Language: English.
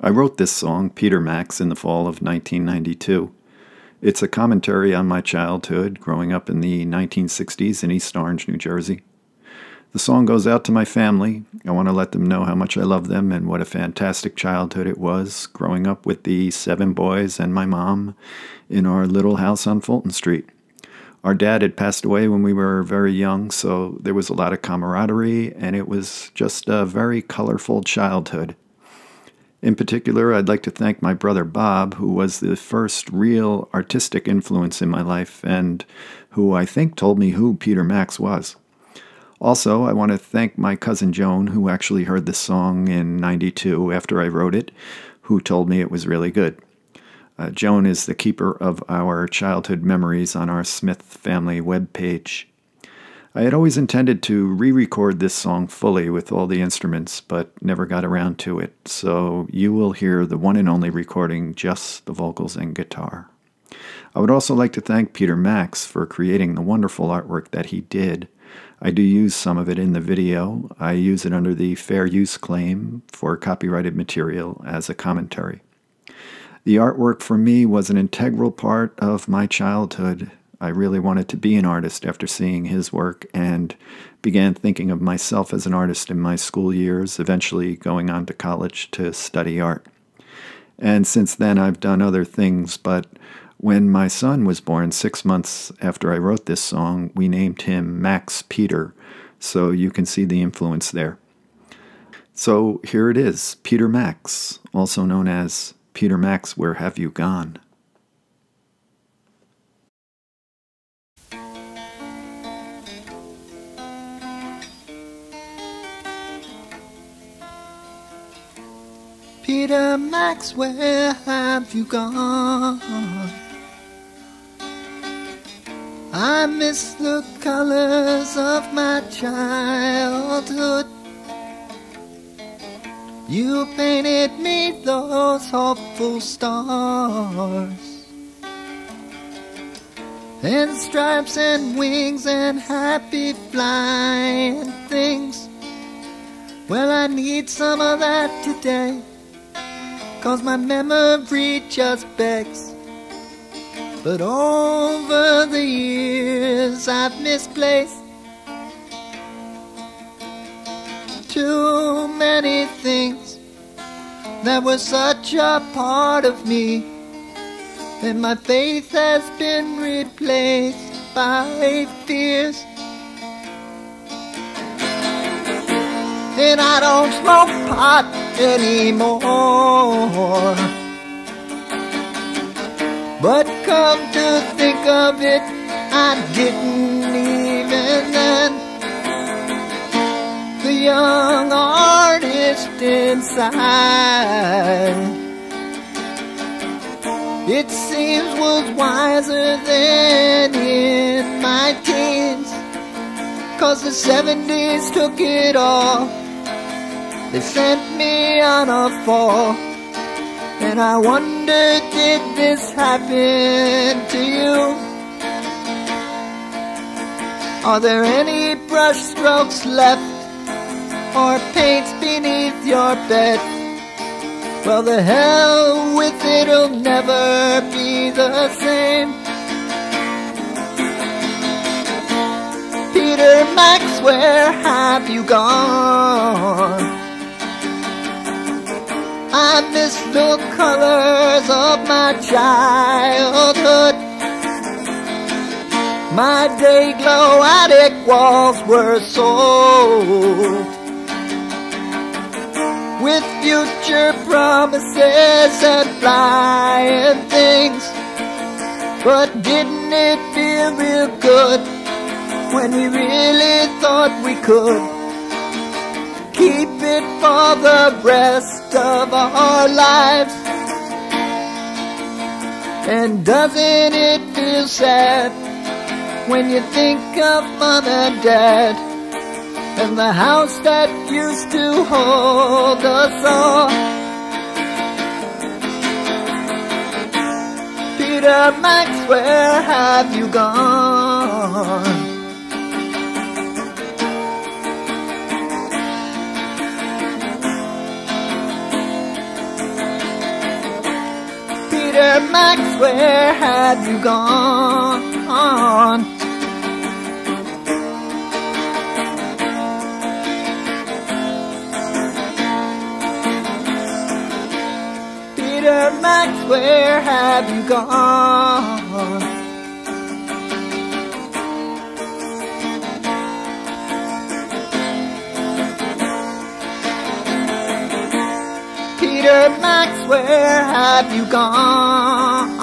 I wrote this song, Peter Max, in the fall of 1992. It's a commentary on my childhood growing up in the 1960s in East Orange, New Jersey. The song goes out to my family. I want to let them know how much I love them and what a fantastic childhood it was growing up with the seven boys and my mom in our little house on Fulton Street. Our dad had passed away when we were very young, so there was a lot of camaraderie, and it was just a very colorful childhood. In particular, I'd like to thank my brother Bob, who was the first real artistic influence in my life and who I think told me who Peter Max was. Also, I want to thank my cousin Joan, who actually heard the song in 92 after I wrote it, who told me it was really good. Uh, Joan is the keeper of our childhood memories on our Smith family webpage. I had always intended to re record this song fully with all the instruments, but never got around to it, so you will hear the one and only recording, just the vocals and guitar. I would also like to thank Peter Max for creating the wonderful artwork that he did. I do use some of it in the video. I use it under the fair use claim for copyrighted material as a commentary. The artwork for me was an integral part of my childhood I really wanted to be an artist after seeing his work and began thinking of myself as an artist in my school years, eventually going on to college to study art. And since then, I've done other things, but when my son was born, six months after I wrote this song, we named him Max Peter, so you can see the influence there. So here it is Peter Max, also known as Peter Max, Where Have You Gone? Peter Max, where have you gone? I miss the colors of my childhood. You painted me those hopeful stars. And stripes and wings and happy flying things. Well, I need some of that today. Cause my memory just begs. But over the years I've misplaced too many things that were such a part of me. And my faith has been replaced by fears. and I don't smoke pot anymore. But come to think of it, I didn't even then. The young artist inside, it seems was wiser than in my teens. Cause the 70s took it all they sent me on a fall. And I wonder, did this happen to you? Are there any brush strokes left? Or paints beneath your bed? Well, the hell with it, it'll never be the same. Peter Max, where have you gone? The colors of my childhood. My day glow attic walls were sold with future promises and flying things. But didn't it feel real good when we really thought we could? keep it for the rest of our lives. And doesn't it feel sad when you think of mom and dad and the house that used to hold us all? Peter Max, where have you gone? Where have you gone? Peter Max, where have you gone? Peter Max, where have you gone?